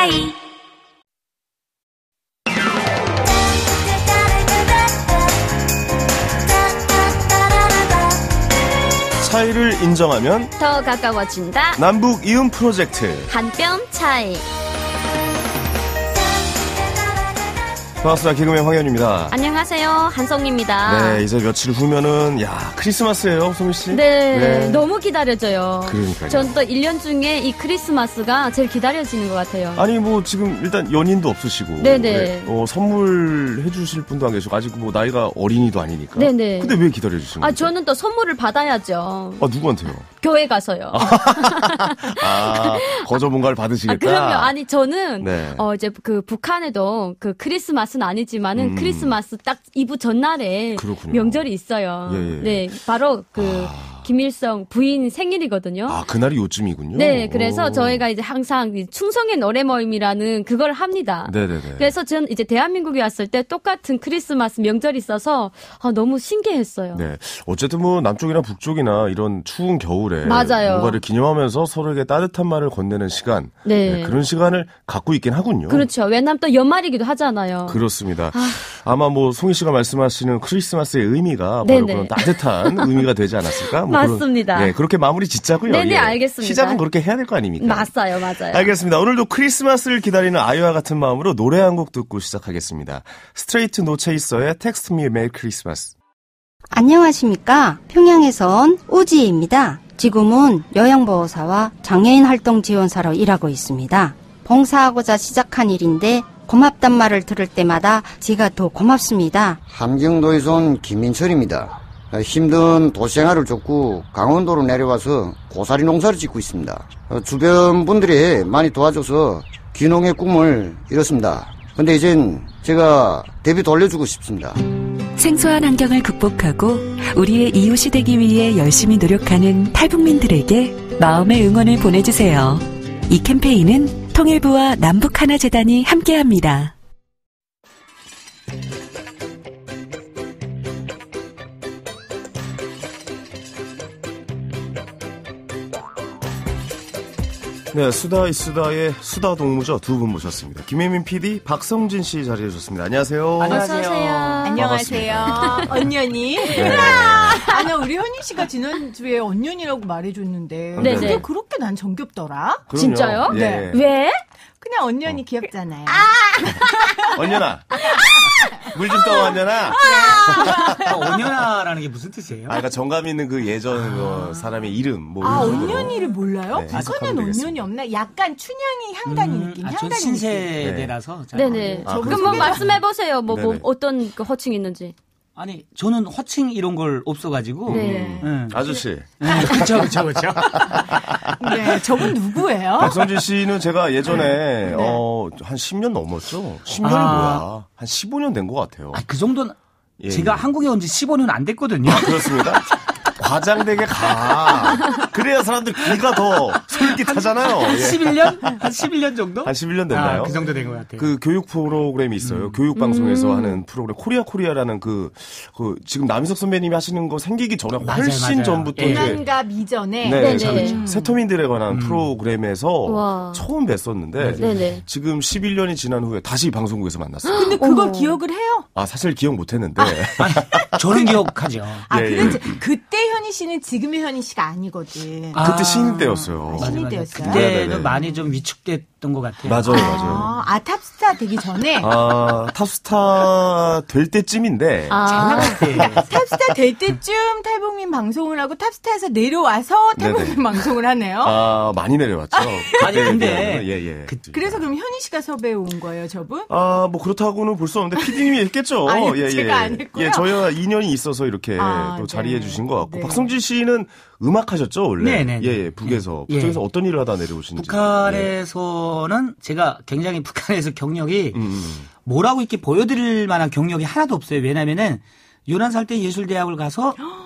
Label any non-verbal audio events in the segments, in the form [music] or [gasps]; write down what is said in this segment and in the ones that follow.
차이 차이를 인정하면 더 가까워진다. 남북 이음 프로젝트 한 뼘 차이. 반갑습니다. 개그맨 황현입니다. 안녕하세요. 한송입니다. 네, 이제 며칠 후면은 야 크리스마스예요, 소미 씨. 네, 너무 기다려져요. 그러니까요. 전 또 1년 중에 이 크리스마스가 제일 기다려지는 것 같아요. 아니 뭐 지금 일단 연인도 없으시고 네네. 어, 선물 해주실 분도 안 계시고 아직 뭐 나이가 어린이도 아니니까. 네네. 근데 왜 기다려 주시는 아, 거죠? 저는 또 선물을 받아야죠. 아 누구한테요? 교회 가서요. [laughs] 아 거저 뭔가를 받으시겠다. 아, 그럼요. 아니, 저는, 네. 어, 이제 그 북한에도 그 크리스마스 는 아니지만은 음. 크리스마스 딱 이브 전날에 그렇군요. 명절이 있어요. 예, 예. 네. 바로 그 김일성 부인 생일이거든요. 아 그날이 요쯤이군요. 네. 그래서 오. 저희가 이제 항상 이 충성의 노래 모임이라는 그걸 합니다. 네네네. 그래서 저는 이제 대한민국에 왔을 때 똑같은 크리스마스 명절이 있어서 아, 너무 신기했어요. 네. 어쨌든 뭐 남쪽이나 북쪽이나 이런 추운 겨울에 맞아요. 뭔가를 기념하면서 서로에게 따뜻한 말을 건네는 시간 네. 그런 시간을 갖고 있긴 하군요. 그렇죠. 왜냐하면 또 연말이기도 하잖아요. 그렇습니다. 아. 마뭐 송희 씨가 말씀하시는 크리스마스의 의미가 바로 네네. 그런 따뜻한 의미가 되지 않았을까? 뭐 맞습니다. 네, 그렇게 마무리 짓자고요. 네네, 예. 알겠습니다. 시작은 그렇게 해야 될 거 아닙니까? 맞아요, 맞아요. 알겠습니다. 오늘도 크리스마스를 기다리는 아이와 같은 마음으로 노래 한 곡 듣고 시작하겠습니다. Straight No Chaser의 Text Me Merry Christmas. 안녕하십니까. 평양에서 온 우지입니다. 지금은 요양보호사와 장애인 활동 지원사로 일하고 있습니다. 봉사하고자 시작한 일인데 고맙단 말을 들을 때마다 제가 더 고맙습니다. 함경도에서 온 김민철입니다. 어, 힘든 도시생활을 접고 강원도로 내려와서 고사리 농사를 짓고 있습니다. 어, 주변 분들이 많이 도와줘서 귀농의 꿈을 이뤘습니다. 근데 이젠 제가 대비 돌려주고 싶습니다. 생소한 환경을 극복하고 우리의 이웃이 되기 위해 열심히 노력하는 탈북민들에게 마음의 응원을 보내주세요. 이 캠페인은 통일부와 남북하나재단이 함께합니다. 네, 수다 이수다의 수다 동무죠. 두 분 모셨습니다. 김혜민 PD, 박성진 씨 자리해 주셨습니다. 안녕하세요. 어서오세요. 안녕하세요. [laughs] 언년이. 네. 아, 나 우리 현희 씨가 지난 주에 언년이라고 말해줬는데. 네네. 그게 그렇게 난 정겹더라? 그럼요. 진짜요? 예. 네. 왜? 그냥 언년이 귀엽잖아요. 언년아. 물좀 떠, 언년아. 아, 언연아라는 게 무슨 뜻이에요? 아, 그러니까 정감 있는 그 예전 그 사람의 이름, 뭐. 아. 언년이를 몰라요? 네, 되겠습니다. 언년이 없나? 약간 춘향이 향단이 느낌, 아, 전 향단이 느낌. 신세대라서. 잘 네네. 아, 그럼 뭐? 말씀해보세요. 뭐, 뭐 네네. 어떤 그 허칭이 있는지. 아니, 저는 호칭 이런 걸 없어가지고. 네. 응. 아저씨. 네, 그쵸, 그쵸, 그쵸. [laughs] 네, 저분 누구예요? 박성진 씨는 제가 예전에, 어, 한 10년 넘었죠? 10년이 아. 뭐야? 한 15년 된 것 같아요. 아, 그 정도는. 예, 제가 예. 한국에 온 지 15년 안 됐거든요. 그렇습니다. [laughs] 과장되게 가. 그래야 사람들 귀가 더 솔깃하잖아요. 한 예. 11년? 한 11년 정도? 한 11년 됐나요? 아, 그 정도 된 것 같아요. 그 교육 프로그램이 있어요. 음. 교육 방송에서 하는 프로그램 코리아 코리아라는 그, 그 지금 남희석 선배님이 하시는 거 생기기 전에 맞아요, 훨씬 맞아요. 전부터 예. 이제 미전에. 네, 네네. 참 세터민들에 관한 프로그램에서 와. 처음 뵀었는데 네네. 지금 11년이 지난 후에 다시 방송국에서 만났어요. 근데 그걸 어머. 기억을 해요? 아 사실 기억 못했는데 저는 기억하죠. 아, 예, 예. 그때 현희 씨는 지금의 현희 씨가 아니거든. 아. 그때 신인 때였어요. 아, 신인. 때였어요? 그때는 네네네. 많이 좀 위축됐던 것 같아요. 맞아요, 맞아요. 아, 아, 탑스타 되기 전에. 아 탑스타 될 때쯤인데 아, 네. 탑스타 될 때쯤 탈북민 방송을 하고 탑스타에서 내려와서 탈북민 네네. 방송을 하네요. 아 많이 내려왔죠. 아니, 근데 예 예. 그래서 그럼 현희 씨가 섭외해 온 거예요, 저분? 아, 뭐 그렇다고는 볼 수 없는데 PD님이 했겠죠. 아니요, 예, 제가 안 했고요. 예, 저희와 인연이 있어서 이렇게 아, 또 네. 자리해 주신 것 같고. 네. 박성진 씨는 음악 하셨죠, 원래? 네네네. 예, 예, 북에서. 예. 북쪽에서 어떤 일을 하다 내려오신지. 북한에서는 제가 굉장히 북한에서 경력이 예. 음, 음. 뭐라고 이렇게 보여드릴 만한 경력이 하나도 없어요. 왜냐면은 유난 살때 예술대학을 가서 [gasps]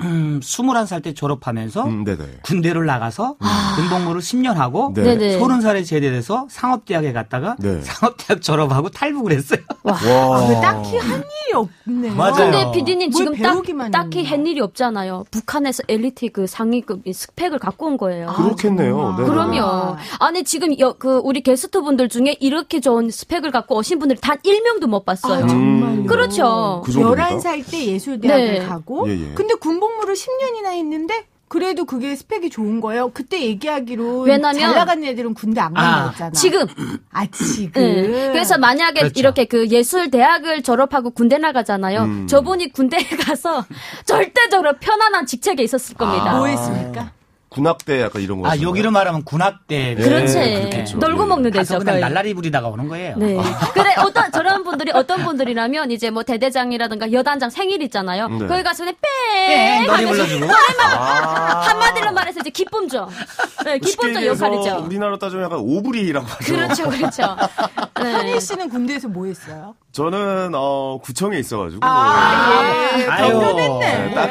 음, 21살 때 졸업하면서 음, 네네. 군대를 나가서 군복무를 10년 하고 네. 네네. 30살에 제대해서 상업대학에 갔다가 네. 상업대학 졸업하고 탈북을 했어요. 와. 아, 왜 딱히 한 일이 없네요. 맞아요. 근데 피디님 뭘 지금 딱, 딱히. 한 일이 없잖아요. 북한에서 엘리트 그 상위급 이 스펙을 갖고 온 거예요. 그렇겠네요. 정말. 네네. 그럼요. 아니 지금 여, 그 우리 게스트 분들 중에 이렇게 좋은 스펙을 갖고 오신 분들 단 1명도 못 봤어요. 아, 정말요. 그렇죠. 그 정도입니까? 11살 때 예술대학을 네. 가고 예, 예. 근데 군복 무를 10년이나 했는데 그래도 그게 스펙이 좋은 거예요. 그때 얘기하기로 왜냐면- 잘 나가는 애들은 군대 안 가는 아, 거였잖아. 지금 아 지금. 네. 그래서 만약에 그렇죠. 이렇게 그 예술 대학을 졸업하고 군대 나가잖아요. 음. 저분이 군대에 [laughs] 가서 절대적으로 편안한 직책에 있었을 겁니다. 뭐 했습니까? 군악대 약간 이런 거. 아. 여기로 말하면 군악대. 그렇지. 그렇겠죠. 놀고 예. 먹는 데죠. 그냥 거의. 날라리 부리다가 오는 거예요. 네. 그래, 어떤, 저런 분들이, 어떤 분들이라면, 이제 뭐, 대대장이라든가 여단장 생일 있잖아요. 네. 거기 가서 그냥 네, 뺑! 노래 하면서 불러주고. 아. 한마디로 말해서 이제 기쁨죠. 네, 쉽게 기쁨적 얘기해서 역할이죠. 우리나라 따지면 약간 오브리라고 하죠. 그렇죠, 그렇죠. [laughs] 네. 한일 씨는 군대에서 뭐 했어요? 저는 어 구청에 있어가지고 아, 예.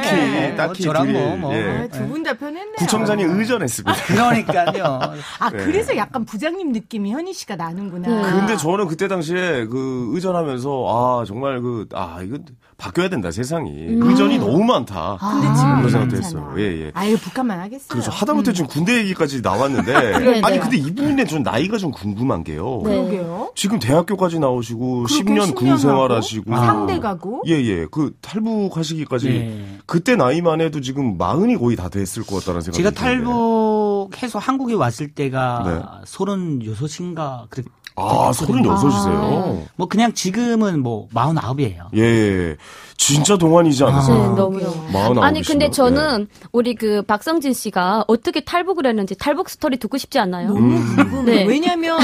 편했네. 네, 딱히 네. 딱히 뭐 저랑 둘이, 뭐, 뭐. 예. 두분 다 편했네요. 구청장이 의전했습니다. 그러니까요. 아 네. 그래서 약간 부장님 느낌이 현희 씨가 나는구나. 네. 근데 저는 그때 당시에 그 의전하면서 아 정말 그 아 이거 바뀌어야 된다 세상이 의전이 너무 많다. 근데 그런 지금 생각도 많잖아. 했어요. 예 예. 아유 북한만 하겠어요. 그렇죠. 하다못해 지금 군대 얘기까지 나왔는데 [laughs] 네, 아니 네. 근데 이분의 전 나이가 좀 궁금한 게요. 네. 그러게요. 지금 대학교까지 나오시고 그렇게 10년 군 10년 생활하시고 상대 가고. 예 예 그 탈북하시기까지 네. 그때 나이만 해도 지금 마흔이 거의 다 됐을 것 같다는 생각이 제가. 탈북해서 한국에 왔을 네. 때가 서른 여섯인가 그랬 아 서른 여섯이세요. 아. 뭐 그냥 지금은 뭐 마흔 아홉이에요. 예, 예. 진짜 동안이지 네, 않으세요? 너무요. 마흔 아니, 근데. 저는 우리 그 박성진 씨가 어떻게 탈북을 했는지 탈북 스토리 듣고 싶지 않나요? 너무 궁금해. 네. 왜냐면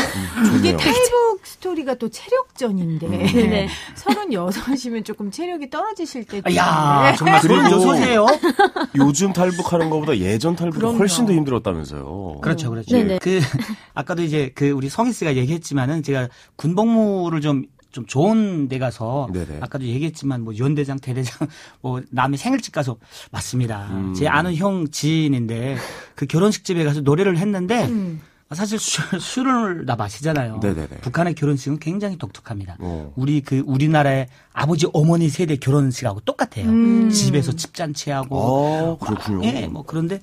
이게 좋네요. 탈북 스토리가 또 체력전인데 네. 서른 여섯이면 조금 체력이 떨어지실 때. 아, 야 정말 그리고- 서른 여섯이에요. 요즘 탈북하는 것보다 예전 탈북이. 훨씬 더 힘들었다면서요. 그렇죠, 그렇죠. 네네. 그 아까도 이제 그 우리 성희 씨가 얘기했지만은 제가 군복무를 좀 좀 좋은 데 가서 네네. 아까도 얘기했지만 뭐 연대장, 대대장 [laughs] 뭐 남의 생일집 가서 맞습니다. 음. 제 아는 형 지인인데 그 결혼식 집에 가서 노래를 했는데 음. 사실 술, 술을 다 마시잖아요. 네네네. 북한의 결혼식은 굉장히 독특합니다. 어. 우리 그 우리나라의 아버지 어머니 세대 결혼식하고 똑같아요. 음. 집에서 집잔치하고 아, 그렇군요. 예, 뭐 그런데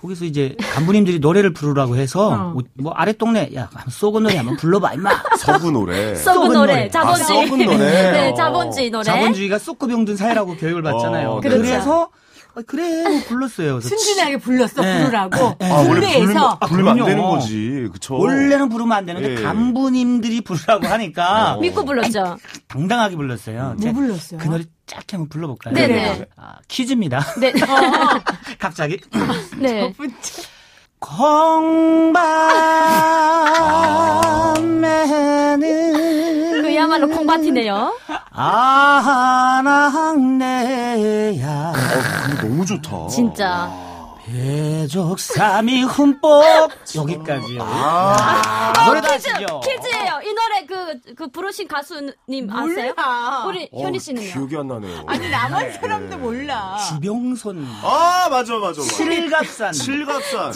거기서 이제 간부님들이 노래를 부르라고 해서 어. 뭐 아래 동네 야 쏘고 노래 한번 불러봐 임마. [laughs] 서구 노래. 썩은 썩은 노래. 자본주의. 아, 썩은 노래. [laughs] 네, 어. 자본주의 노래. 자본주의가 쏟고 병든 사회라고 교육을 받잖아요. 어, 그렇죠. 그래서 어, 그래 뭐 불렀어요. 그래서 순진하게 불렀어 네. 부르라고 아, 원래 부르면, 군대에서 부르면 안 그럼요. 되는 거지. 그쵸. 원래는 부르면 안 되는데 예. 간부님들이 부르라고 하니까 어. 믿고 불렀죠. 당당하게 불렀어요. 뭐 불렀어요? 그 노래 쫙 한번 불러볼까요? 네네. 아, 퀴즈입니다. 네. [laughs] 갑자기 [laughs] 네. 공밤에는 그야말로 콩밭이네요. 아낙내야 근데 너무 좋다. 진짜. 배족삼이 흠뻑 [laughs] 여기까지요. 아, 노래 퀴즈, 다시죠. 퀴즈예요. 이 노래 그, 그 부르신 가수님 아세요? 몰라. 우리 어, 현희 씨는요? 기억이 안 나네요. 아니 남한 사람도 몰라. 지병선 아, 맞아, 맞아. 칠갑산 칠갑산.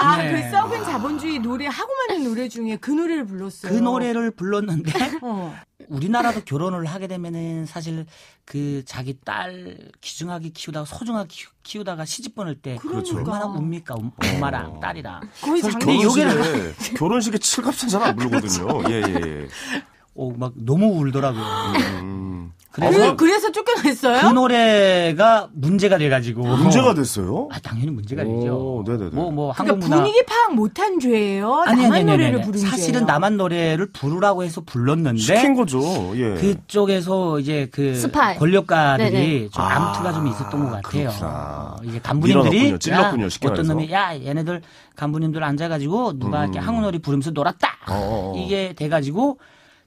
아, 네. 그 썩은 자본주의 노래 하고 많은 노래 중에 그 노래를 불렀어요. 그 노래를 불렀는데 어. 우리나라도 결혼을 하게 되면은 사실 그 자기 딸 귀중하게 키우다가 소중하게 키우- 키우다가 시집 보낼 때 그러니까. 얼마나 웁니까 엄- 엄마랑 딸이랑 거의 장례 결혼식에 결혼식에, 결혼식에 칠갑산 잘 안 부르거든요. 예, 예, 예. 어, 막 너무 울더라고요. 음. 그래서 그, 그래서 쫓겨냈어요? 그 노래가 문제가 돼가지고 문제가 됐어요? 아 당연히 문제가 오, 되죠. 네네네. 뭐 뭐 한국 그러니까 분위기 파악 못한 죄예요. 아니, 남한 아니, 아니, 노래를 부른 사실은 죄예요. 남한 노래를 부르라고 해서 불렀는데 시킨 거죠. 예. 그쪽에서 이제 그 스파이. 권력가들이 네네. 좀 아, 암투가 좀 있었던 것 같아요. 그렇구나. 어, 이제 간부님들이. 찔렀군요, 야, 쉽게 어떤. 놈이 야 얘네들 간부님들 앉아가지고 누가 이렇게 음. 한국놀이 부르면서 놀았다. 어, 어, 어. 이게 돼가지고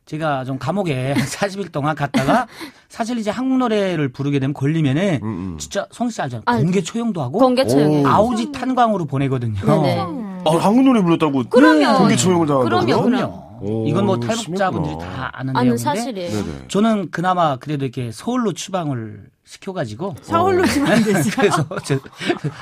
제가 좀 감옥에 40일 [laughs] 동안 갔다가 [laughs] 사실 이제 한국 노래를 부르게 되면 걸리면은 음, 음. 진짜 성씨 알잖아요. 공개 초용도 하고 공개. 아우지 탄광으로 보내거든요. 네네. 아, 한국 노래 불렀다고 그럼요. 공개 처형을 당한다고요? 그럼요, 그럼요. 오, 이건 뭐. 탈북자분들이 다 아는 아는 내용인데 사실이에요. 네네. 저는 그나마 그래도 이렇게 서울로 추방을 시켜가지고 서울로 지면 안 되죠. 그래서 저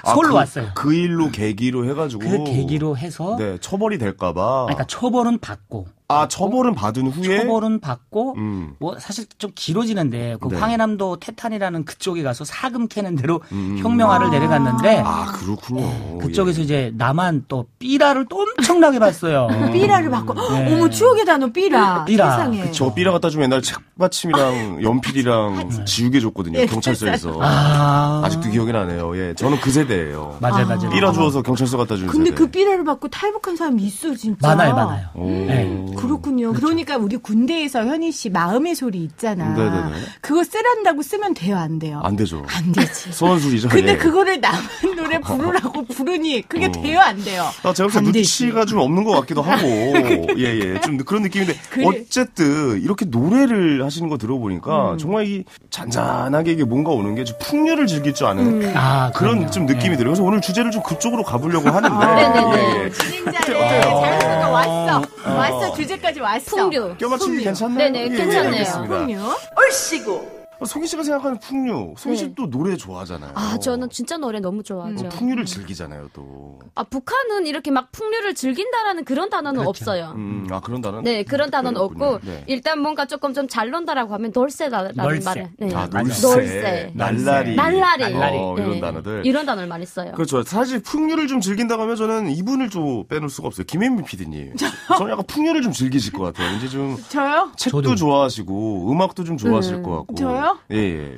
아, 서울로 그, 왔어요. 그 일로 계기로 해가지고. 그 계기로 해서 네, 처벌이 될까봐. 그러니까 처벌은 받고 아, 처벌은 받은 후에. 처벌은 받고 음. 뭐 사실 좀 길어지는데 그 네. 황해남도 태탄이라는 그쪽에 가서 사금 캐는 대로 음. 혁명화를 내려갔는데 아, 그렇군요. 그쪽에서 예. 이제 나만 또 삐라를 또 엄청나게 봤어요. [laughs] 삐라를 바꿔. 네. 어머 추억의 단어 삐라. 삐라. 세상에. 저 삐라 갖다 주면 옛날 책받침이랑 연필이랑 지우개 줬거든요. 예, 경찰서에서. 아, 아직도 기억이 나네요. 예, 저는 그 세대예요. 맞아요, 맞아요. 삐라 주어서 경찰서 갖다 주는 근데 세대. 그 삐라를 받고 탈북한 사람이 있어 진짜. 많아요, 많아요. 오. 네. 그렇군요. 그러니까 우리 군대에서 현희 씨 마음의 소리 있잖아. 네네네. 그거 쓰란다고 쓰면 돼요, 안 돼요? 안 되죠. 안 되지. 소원술이죠. 근데 예. 그거를 남의 노래 부르라고 부르니 그게 어. 돼요, 안 돼요? 아, 제가 볼때. 눈치가 좀 없는 것 같기도 하고, [laughs] 예, 예, 좀 그런 느낌인데, 그래. 어쨌든, 이렇게 노래를 하시는 거 들어보니까, 음. 정말 이 잔잔하게 이게 뭔가 오는 게좀 풍류를 즐길 줄 아는 음. 아, 그런 그럼요. 좀 느낌이 네. 들어요. 그래서 오늘 주제를 좀 그쪽으로 가보려고 하는데, 네네네. 예, 예. 진짜네. 자연스가 왔어. 어. 왔어. 주제까지 왔어. 풍류. 껴 맞추기 풍류. 괜찮나요? 네네, 예, 예, 괜찮네요. 알겠습니다. 송희 씨가 생각하는 풍류, 송희 네. 씨도 노래 좋아하잖아요. 아, 저는 진짜 노래 너무 좋아하죠. 어, 풍류를 즐기잖아요, 또. 아, 북한은 이렇게 막 풍류를 즐긴다라는 그런 단어는 그렇죠. 없어요. 음, 아, 그런 단어는? 네, 그런 단어는 그렇군요. 없고 네. 일단 뭔가 조금 좀 잘 논다라고 하면 놀세라는 놀세. 말을. 네. 아, 맞아요. 놀세, 놀세. 날라리, 날라리. 어, 네. 이런 단어들. 이런 단어를 많이 써요. 그렇죠. 사실 풍류를 좀 즐긴다고 하면 저는 이분을 좀 빼놓을 수가 없어요. 김혜민 PD님. [laughs] 저는 약간 풍류를 좀 즐기실 것 같아요. 이제 좀 저요? 책도 저도. 좋아하시고 음악도 좀 좋아하실 음. 것 같고. 저요? 예, 예.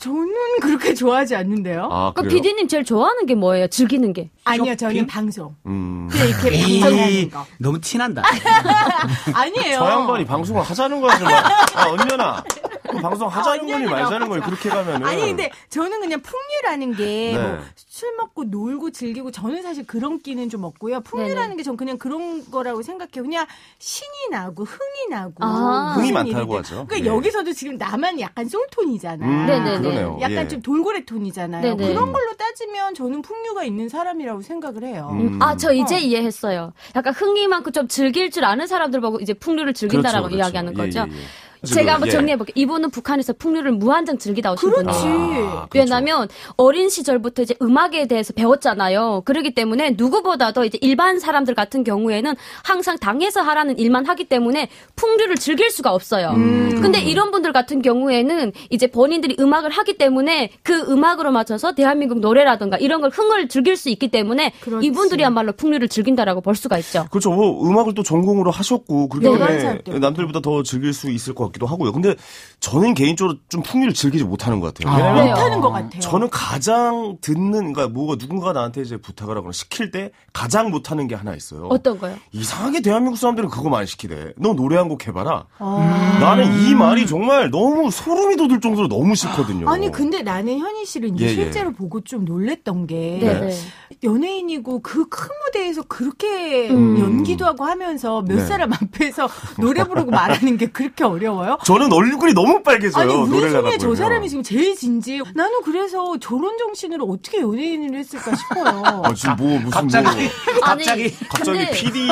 저는 그렇게 좋아하지 않는데요. 아, 그 그래요? PD님 제일 좋아하는 게 뭐예요? 즐기는 게. 아니요, 저는? 방송. 음. 그냥 이렇게 방송하는 거. 너무 티난다. [laughs] 아니에요. 저 양반이 방송을 하자는 거야, 정말. 아, 언년아. 그 방송 하자는 거니 언년이라고 말자는 거니 그렇게 가면은. 아니 근데 저는 그냥 풍류라는 게 네. 뭐술 먹고 놀고 즐기고 저는 사실 그런 끼는 좀 없고요. 풍류라는. 게 전 그냥 그런 거라고 생각해요. 그냥 신이 나고 흥이 나고 아. 흥이 많다고. 하죠. 그러니까 네. 여기서도 지금 나만 약간 솔톤이잖아. 음, 네네네. 그러네요. 약간 예. 좀 돌고래 톤이잖아요. 네네. 그런 걸로 따지면 저는 풍류가 있는 사람이라고 생각을 해요. 음. 아, 저 이제 어. 이해했어요. 약간 흥이 많고 좀 즐길 줄 아는 사람들 보고 이제 풍류를 즐긴다라고 그렇죠, 그렇죠. 이야기하는 예, 거죠. 예, 예. 제가 한번 예. 정리해볼게요. 이분은 북한에서 풍류를 무한정 즐기다 오신 그렇지. 분이에요. 아, 그렇죠. 왜냐하면 어린 시절부터 이제 음악에 대해서 배웠잖아요. 그렇기 때문에 누구보다도 이제 일반 사람들 같은 경우에는 항상 당에서 하라는 일만 하기 때문에 풍류를 즐길 수가 없어요. 음, 근데 이런 분들 같은 경우에는 이제 본인들이 음악을 하기 때문에 그 음악으로 맞춰서 대한민국 노래라든가 이런 걸 흥을 즐길 수 있기 때문에 그렇지. 이분들이야말로 풍류를 즐긴다라고 볼 수가 있죠. 그렇죠. 뭐 음악을 또 전공으로 하셨고 그렇기 네. 때문에 11살 때부터. 남들보다 더 즐길 수 있을 것 같 기도 하고요. 근데 저는 개인적으로 좀 풍류를 즐기지 못하는 것 같아요. 아. 왜냐면? 못하는 것 같아요. 저는 가장 듣는 그러니까 뭐가 누군가 나한테 이제 부탁을 하거나 시킬 때 가장 못하는 게 하나 있어요. 어떤 거요? 이상하게 대한민국 사람들은 그거만 시키대. 너 노래 한 곡 해봐라. 아. 나는 이 말이 정말 너무 소름이 돋을 정도로 너무 싫거든요. 아니 근데 나는 현희 씨를 이제 예, 예. 실제로 보고 좀 놀랬던 게 네. 네. 연예인이고 그 큰 무대에서 그렇게 음. 연기도 하고 하면서 몇 네. 사람 앞에서 노래 부르고 말하는 게 그렇게 어려워요? 저는 얼굴이 너무 빨개져요. 아니 우리 노래를 중에 저. 사람이 지금 제일 진지해. 나는 그래서 저런 정신으로 어떻게 연예인을 했을까 싶어요. 아, 지금 뭐 무슨 갑자기 뭐 갑자기 아니, 갑자기 근데- PD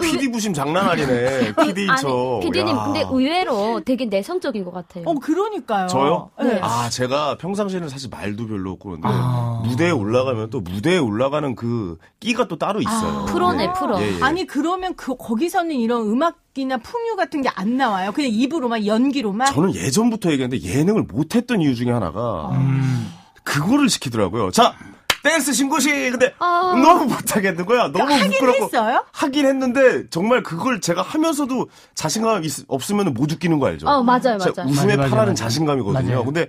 PD [laughs] 부심 장난 아니네. PD 저. 야. 근데 의외로 되게 내성적인 것 같아요. 어 그러니까요. 저요? 네. 아, 제가 평상시에는 사실 말도 별로 없고 그런데 아. 무대에 올라가면 또 무대에 올라가는 그 끼가 또 따로 있어요. 프로네, 네. 프로. 예, 예. 아니 그러면 그 거기서는 이런 음악 이나 풍류 같은 게 안 나와요. 그냥 입으로만 연기로만. 저는 예전부터 얘기했는데 예능을 못했던 이유 중에 하나가 음. 그거를 시키더라고요. 자, 댄스 신고시 근데 아. 너무 못하겠는 거야. 너무 하긴 부끄럽고 했어요? 하긴 했는데 정말 그걸 제가 하면서도 자신감 있- 없으면 못 웃기는 거 알죠? 어, 맞아요, 제 맞아요. 웃음에 맞아요, 파라는. 자신감이거든요. 맞아요. 근데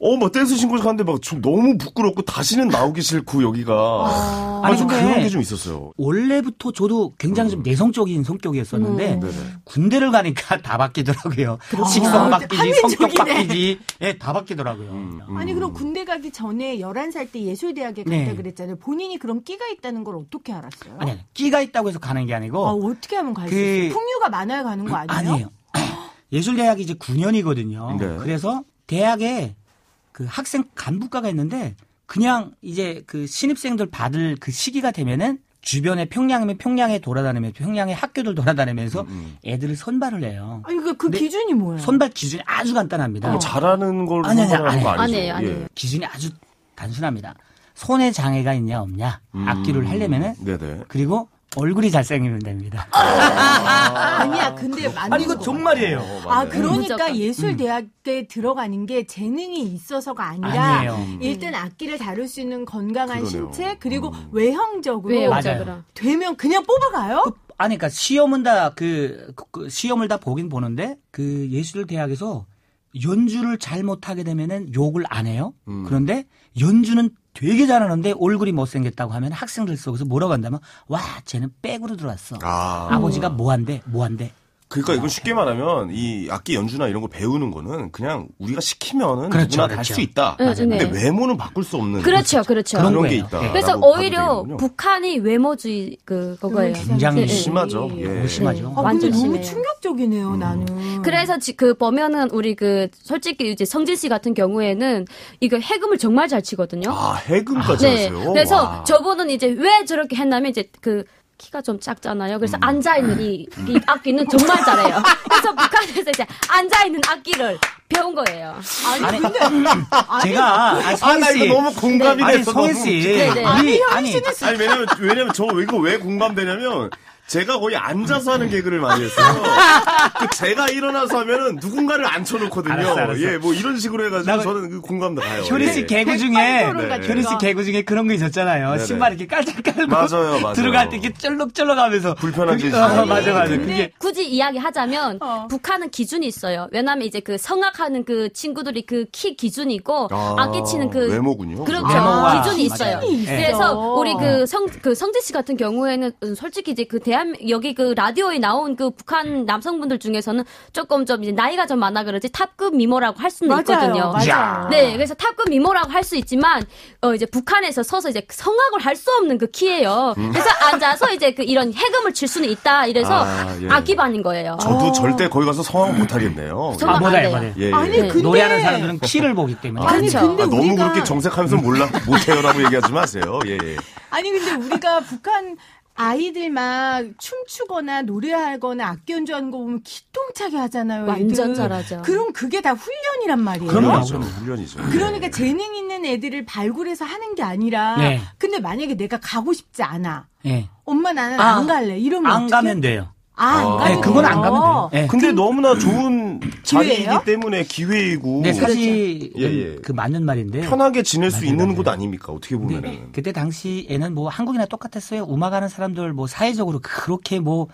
어뭐 댄스 신고식 하는데 막 좀 너무 부끄럽고 다시는 나오기 싫고 여기가 아. 아니 좀 그런 게 좀 있었어요. 원래부터 저도 굉장히 좀 내성적인 성격이었었는데 음. 군대를 가니까 [laughs] 다 바뀌더라고요. 아, [laughs] 식성 바뀌지, 성격. 바뀌지, 예, 다 바뀌더라고요. 음. 아니 그럼 군대 가기 전에 11살 때 예술대학에 갔다 네. 그랬잖아요. 본인이 그런 끼가 있다는 걸 어떻게 알았어요? 아니, 아니, 끼가 있다고 해서 가는 게 아니고 아, 어떻게 하면 갈수 그- 있어요? 풍류가 많아야 가는 거 아니에요? 아니에요. [clears throat] 예술대학이 이제 9년이거든요. 네. 그래서 대학에 그 학생 간부과가 있는데 그냥 이제 그 신입생들 받을 그 시기가 되면은 주변에 평양이면 평양에 돌아다니면서 평양의 학교들 돌아다니면서 음, 애들을 선발을 해요. 아니 그, 그 네. 기준이 뭐예요? 선발 기준이 아주 간단합니다. 뭐 잘하는 걸 아니, 아니, 선발하는 거 아니, 아니죠? 아니에요, 아니에요. 예. 기준이 아주 단순합니다. 손에 장애가 있냐 없냐 음, 악기를 하려면은 네네. 그리고 얼굴이 잘생기면 됩니다. 아 니야 근데 맞는 아니 이거 거 정말이에요. 어, 아, 맞네. 그러니까. 예술대학에 들어가는 게 재능이 있어서가 아니라 아니에요. 일단 악기를 다룰 수 있는 건강한 그러네요. 신체 그리고 음. 외형적으로. 저거랑. 되면 그냥 뽑아가요? 아니, 그러니까 시험은 다 그, 그 시험을 다 보긴 보는데 그 예술 대학에서 연주를 잘 못하게 되면은 욕을 안 해요. 음. 그런데 연주는 되게 잘하는데 얼굴이 못생겼다고 하면 학생들 속에서 뭐라고 한다면 와 쟤는 백으로 들어왔어. 아. 아버지가 뭐한대 뭐한대. 그러니까 이건 쉽게 말하면 이 악기 연주나 이런 걸 배우는 거는 그냥 우리가 시키면은 그렇죠, 누구나 할 그렇죠. 수 있다. 네, 근데 네. 외모는 바꿀 수 없는 그렇죠, 그렇죠. 그런 그런 게. 있다. 예. 그래서 오히려. 북한이 외모주의 그 그거예요. 굉장히 네, 네. 심하죠. 예. 너무 심하죠. 아, 완전 너무. 충격적이네요, 나는. 그래서 지- 그 보면은 우리 그 솔직히 이제 성진 씨 같은 경우에는 이거 해금을 정말 잘 치거든요. 아 해금까지 네. 하세요. 그래서 와. 저분은 이제 왜 저렇게 했냐면 이제 그 키가 좀 작잖아요. 그래서 음. 앉아 있는 이, 이 악기는 정말 잘해요. 그래서 북한에서 이제 앉아 있는 악기를 배운 거예요. 아니, 제가 아니, 아, 성희 나 씨. 이거 너무 공감이 아니, 돼서 성희 너무 씨. 네, 네. 우리 아니 아니 왜냐면 왜냐면 저 이거 왜 공감되냐면 제가 거의 앉아서 하는 개그를 많이 했어요. [laughs] 그 제가 일어나서 하면은 누군가를 앉혀놓거든요. 알았어, 알았어. 예, 뭐 이런 식으로 해가지고 나- 저는 그 공감 가요. 효리 예. 씨 개그 중에 같은 효리 씨 거. 개그 중에 그런 거 있었잖아요. 네네. 신발 이렇게 깔짝 깔고 맞아요, 맞아요. 들어갈 때 이렇게 쩔룩쩔룩하면서 불편한 그게- 짓이 어, 있어요. 맞아 맞아. 근데 그게 굳이 이야기하자면 어. 북한은 기준이 있어요. 왜냐하면 이제 그 성악하는 그 친구들이 그 키 기준이 있고 아, 악기 치는 그 외모군요. 그렇죠. 외모와 기준이 맞아요. 있어요. 기준이 있어. 그래서 우리 그성그 성재 씨 같은 경우에는 음, 솔직히 이제 그 대한 여기 그 라디오에 나온 그 북한 남성분들 중에서는 조금 좀 이제 나이가 좀 많아 그러지 탑급 미모라고 할 수는 맞아요, 있거든요. 맞아요. 네, 그래서 탑급 미모라고 할 수 있지만 어 이제 북한에서 서서 이제 성악을 할 수 없는 그 키예요. 그래서 앉아서 이제 그 이런 해금을 칠 수는 있다. 이래서 아, 예. 악기반인 거예요. 저도 절대 거기 가서 성황 못하겠네요. 성악 아, 안 못해요, 돼요. 못 해요. 예, 예. 아니, 예. 근데- 노래하는 사람들은 키를 보기 때문에. 아니, 그렇죠. 근데 아, 너무 우리가 그렇게 정색하면서 몰라 못 해요라고 얘기하지 마세요. 예, 예. 아니 근데 우리가 북한 아이들 막 춤추거나 노래하거나 악기 연주하는 거 보면 기똥차게 하잖아요. 완전 애들. 잘하죠. 그럼 그게 다 훈련이란 말이에요. 그럼요. 훈련이죠. 훈련이죠. 그러니까 재능 있는 애들을 발굴해서 하는 게 아니라 네. 근데 만약에 내가 가고 싶지 않아. 예. 엄마 나는 아, 안 갈래. 이러면 안 어떡해? 가면 돼요. 아, 안 아, 네, 그건 안? 가면 돼요. 예. 근데 너무나 좋은 자리이기? 때문에 기회이고 네, 사실 예, 예. 그 맞는 말인데요. 편하게 지낼 수 있는 맞아요. 곳 아닙니까? 어떻게 네. 보면은. 그때 당시에는 뭐 한국이나 똑같았어요. 음악하는 사람들 뭐 사회적으로 그렇게 뭐,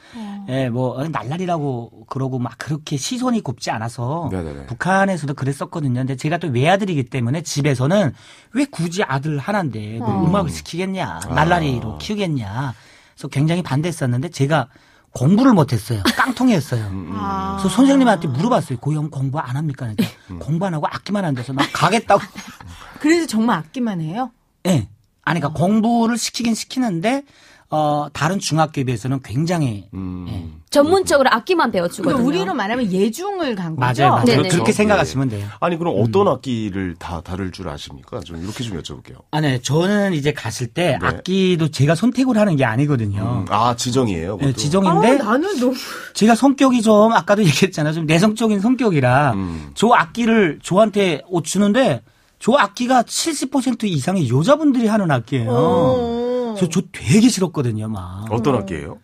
예, 뭐 날라리라고 그러고 막 그렇게 시선이 곱지 않아서 네네네. 북한에서도 그랬었거든요. 근데 제가 또 외아들이기 때문에 집에서는 왜 굳이 아들 하나인데 뭐 음악을 시키겠냐, 날라리로 키우겠냐. 그래서 굉장히 반대했었는데 제가 공부를 못했어요. [laughs] 깡통이었어요. 음, 아. 그래서 선생님한테 물어봤어요. 고영 공부 안 합니까? 그러니까 공부 안 하고 악기만 한대서 막 가겠다고. [laughs] 그래서 정말 악기만 해요? 예. 아니, 그러니까 공부를 시키긴 시키는데, 어, 다른 중학교에 비해서는 굉장히, 음. 예. 전문적으로 악기만 배워주거든요. 그러니까 우리로 말하면 예중을 간 거죠. 맞아요, 맞아요. 네네. 그렇게 예, 생각하시면 돼요. 아니 그럼 어떤 악기를 다 다룰 줄 아십니까? 좀 이렇게 좀 여쭤볼게요. 아, 네. 저는 이제 갔을 때 네. 악기도 제가 선택을 하는 게 아니거든요. 음, 아 지정이에요. 네, 그것도? 아, 지정인데, 나는 너무 제가 성격이 좀, 아까도 [laughs] 얘기했잖아요. 좀 내성적인 성격이라, 음. 저 악기를 저한테 옷 주는데, 저 악기가 70% 이상이 여자분들이 하는 악기예요. 어. 저, 저 되게 싫었거든요, 막. 어떤 악기예요?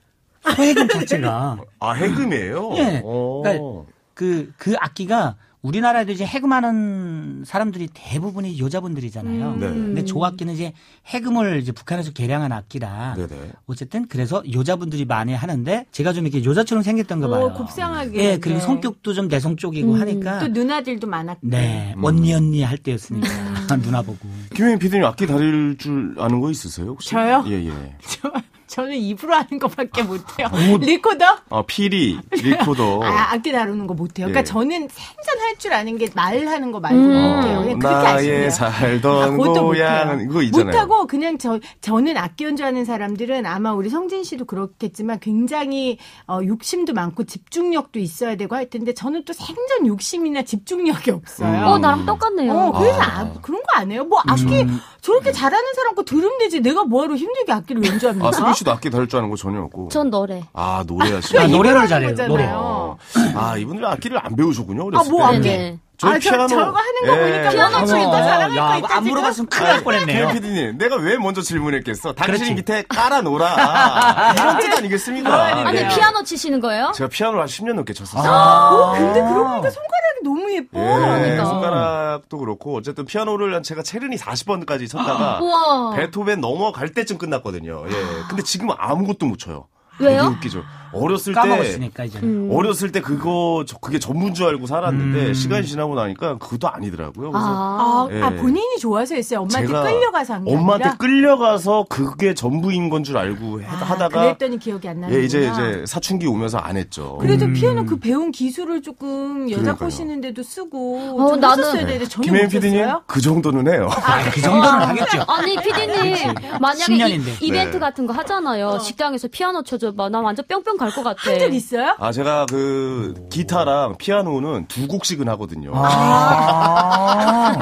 소해금 자체가. 아 해금이에요. 예. 어. 그러니까 그, 그 악기가 우리나라에도 이제 해금하는 사람들이 대부분이 여자분들이잖아요. 네. 근데 저 악기는 이제 해금을 이제 북한에서 개량한 악기라. 네네. 어쨌든 그래서 여자분들이 많이 하는데 제가 좀 이렇게 여자처럼 생겼던가 봐요. 어, 곱상하게. 예, 그리고 네. 성격도 좀 내성 쪽이고 음. 하니까. 또 누나들도 많았고. 네, 언니 언니 할 때였으니까 [laughs] 누나 보고. 김혜인 PD님 악기 다룰 줄 아는 거 있으세요? 혹시? 저요? 예 예. [laughs] 저, 저는 입으로 하는 것밖에 못해요. 뭐 리코더? 아 피리, 리코더. 아, 악기 다루는 거 못해요. 그러니까 예. 저는 생전 할 줄 아는 게 말하는 거 말고 음. 못해요. 그냥 그렇게 나의 아시네요. 살던 그것도 고향은 못해요. 그거 있잖아요. 못하고 그냥 저 저는 악기 연주하는 사람들은 아마 우리 성진 씨도 그렇겠지만 굉장히 어, 욕심도 많고 집중력도 있어야 되고 할 텐데 저는 또 생전 욕심이나 집중력이 없어요. 어, 나랑 똑같네요. 어, 그래서 아. 아, 그런 거 안 해요. 뭐 악기 음. 저렇게 잘하는 사람 거 들으면 되지. 내가 뭐하러 힘들게 악기를 연주합니까? 아, 수빈 씨도 악기 다룰 줄 아는 거 전혀 없고. 전 노래. 아, 노래하시고. 아, 노래를 잘해요. 노래. 어. 아, 이분들 악기를 안 배우셨군요. 아, 뭐 어렸을 때. 악기? 네네. 저희 아, 저- 피아노. 저거 하는 거 보니까 피아노 아, 치고 또 잘하는 야, 거 있다, 안 지금? 물어봤으면 큰일 날 뻔했네요. PD님, 내가 왜 먼저 질문했겠어? 당신. 밑에 깔아놓으라. [laughs] 이런 뜻 아니겠습니까? 아니 네. 피아노 치시는 거예요? 제가 피아노를 한 10년 넘게 쳤었어요. 어, 근데 그러고 보니까 손가락이 너무 예뻐. 예, 그러니까. 손가락도 그렇고 어쨌든 피아노를 한 제가 체르니 40번까지 쳤다가. [gasps] 베토벤 넘어갈 때쯤 끝났거든요. 예. 근데 지금 은 아무것도 못 쳐요. 왜요? 되게 웃기죠. 어렸을 때 까먹었으니까 이제. 음. 어렸을 때 그거 저- 그게 전문 줄 알고 살았는데 음. 시간이 지나고 나니까 그것도 아니더라고요. 그래서 아. 아, 예. 아, 본인이 좋아서 했어요. 엄마한테 끌려가서 한 게 엄마한테 아니라. 끌려가서 그게 전부인 건 줄 알고 해- 아, 하다가 그랬더니 기억이 안 나는 예, 이제 이제 사춘기 오면서 안 했죠. 그래도 피아노 그 배운 기술을 조금 여자. 꼬시는데도 쓰고 어, 좀 나는- 되는데 전혀 김혜인 못 PD님. 그 정도는 해요. 아, 그 정도는 하겠죠. [laughs] 아니 피디님 만약에 이, 10년인데. 이벤트 네. 같은 거 하잖아요. 식당에서 피아노 쳐줘봐. 나 완전 뿅뿅 갈 것 같아. 한 적 있어요? 아 제가 그 기타랑 피아노는 두 곡씩은 하거든요. 아.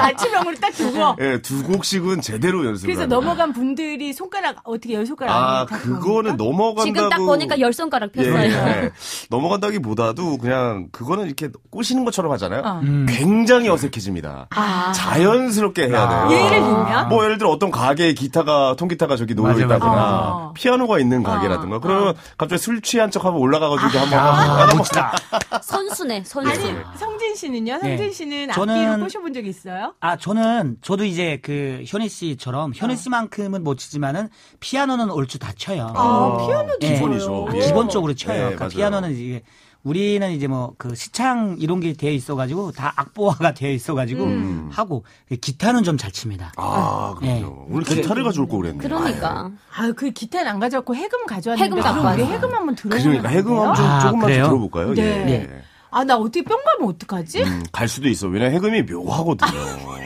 맞춤형으로 딱 두고. 예, 두 곡씩은 제대로 연습을. 그래서 합니다. 넘어간 분들이 손가락 어떻게 열 손가락 아, 그거는? 넘어간다고. 지금 딱 보니까 열 손가락 예, 폈어요. 예. 넘어간다기보다도 그냥 그거는 이렇게 꼬시는 것처럼 하잖아요. 어. 음. 굉장히 어색해집니다. 아. 자연스럽게 해야 아. 돼요. 예를 들면? 뭐 예를 들어 어떤 가게에 기타가 통기타가 저기 놓여. 있다거나 어. 피아노가 있는 가게라든가 그러면 갑자기 술 취한 척하고 올라가가지고 한번 아, 멋지다. 선수네, 선수. 아니 성진 씨는요? 성진 네. 씨는 저는- 악기로 꼬셔본 적 있어요? 아, 저는, 저도 이제 그, 현희 씨처럼, 어. 현희 씨만큼은 못 치지만은, 피아노는 얼추 다 쳐요. 아, 피아노도 예. 기본이죠. 아, 예. 기본적으로 쳐요. 예, 그러니까. 피아노는 이제, 우리는 이제 뭐, 그, 시창 이런 게 되어 있어가지고, 다 악보화가 되어 있어가지고, 음. 하고, 기타는 좀 잘 칩니다. 아, 그럼요. 네. 오늘 기타를 가져올 걸 그랬네. 그러니까. 아, 그 기타는 안 가져왔고 해금 가져왔는데 해금 갖고 우리. 해금 한번 들어보면 그러니까 해금? 한번 좀 아, 조금만 그래요? 좀 들어볼까요? 네. 예. 네. 아, 나 어떻게 뿅 가면 어떡하지? 음, 갈 수도 있어. 왜냐면 해금이 묘하거든요.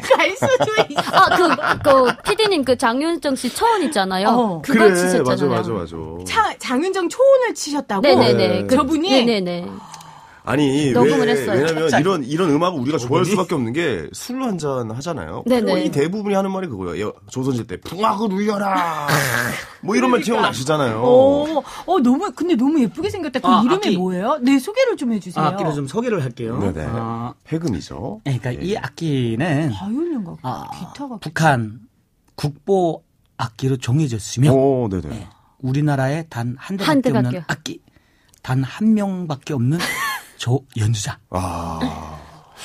갈 수도 있어. 아, 그, 그, 피디님 그 장윤정 씨 초원 있잖아요. 어. 그거 그래, 치셨잖아요. 맞아, 맞아, 맞아. 차, 장윤정 초혼을 치셨다고? 네네네. 네. 저분이? 네네네. 아니 녹음을 왜, 했어요. 왜냐면 자, 이런 이런 음악을 우리가 좋아할? 수밖에 없는 게술한잔 하잖아요. 네네. 거의 대부분이 하는 말이 그거예요. 예, 조선시대 때 풍악을 울려라. [laughs] 뭐 이런 말 기억나시잖아요. 어, 어, 너무, 근데 너무 예쁘게 생겼다. 그 아, 이름이 악기. 뭐예요? 네, 소개를 좀 해주세요. 아, 악기를 좀 소개를 할게요. 네네. 아, 해금이죠. 네, 그러니까 예. 이 악기는, 바이올린 같고, 아, 기타가. 북한 국보 악기로 정해졌으며, 오, 네네. 네. 우리나라에 단한한 대밖에 없는. 악기, 단 한 명밖에 없는 저 연주자. 아,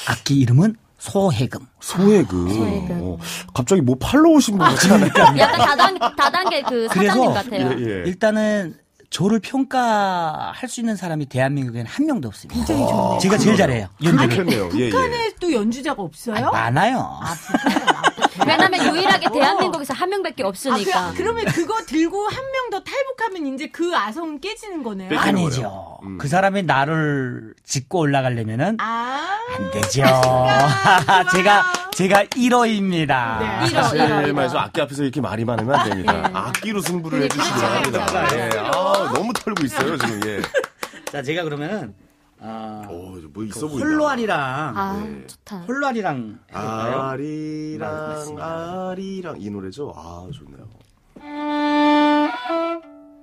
악기 이름은 소해금. 소해금. 소해금. 어, 갑자기 뭐 팔러 오신 분 같잖아요. 약간 다단, 다단계 그 사장님 그래서 같아요. 예, 예. 일단은 저를 평가할 수 있는 사람이 대한민국에는 한 명도 없습니다. 굉장히 좋네요. 제가 제일 잘해요. 연주를. 그렇겠네요. 예, 예. 북한에 또 연주자가 없어요? 아니, 많아요. [laughs] 왜냐면 유일하게 대한민국에서 한 명밖에 아, 없으니까. 그, 그러면 그거 들고 한 명 더 탈북하면 이제 그 아성은 깨지는 거네요. 아니죠. 음. 그 사람이 나를 짚고 올라가려면은 아, 안 되죠. [laughs] 제가 제가 1호입니다. 네. 이러, 사실 이러, 이러. 말해서 악기 앞에서 이렇게 말이 많으면 안 됩니다. 네. 악기로 승부를 네, 해주시기 그렇죠, 바랍니다. 예. 아, 너무 털고 있어요, 지금. 예. [laughs] 자, 제가 그러면 아, 오, 뭐 있어 그 보인다. 홀로알이랑 아, 네. 좋다. 해볼까요? 아리랑 맞습니다. 아리랑 이 노래죠. 아 좋네요.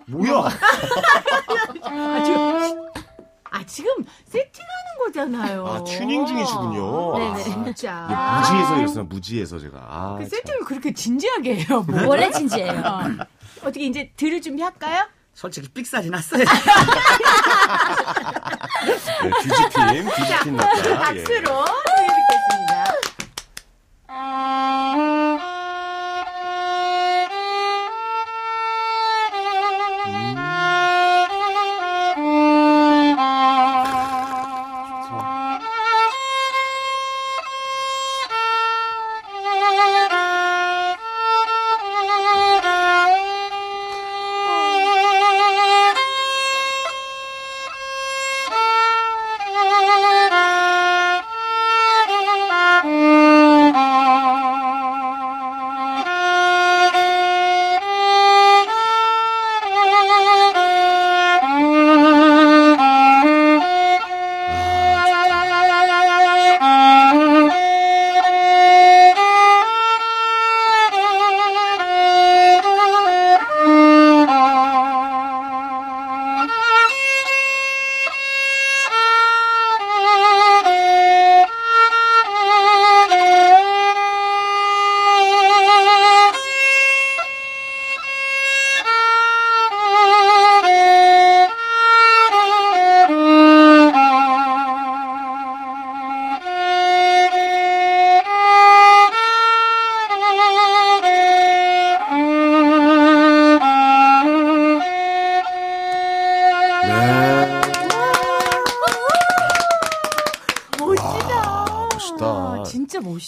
뭐야? [laughs] 아, 지금, 아, 지금 세팅하는 거잖아요. 아 튜닝 중이시군요. 네네. 아, 진짜. 예, 무지에서 이랬어요. 무지에서 제가. 아, 그 참. 세팅을 그렇게 진지하게 해요. 뭐. 원래 진지해요. 어. 어떻게 이제 들을 준비 할까요? 솔직히 삑살이 났어요. 네, 듀지팀, 듀지팀 났다. 예. 박수로 드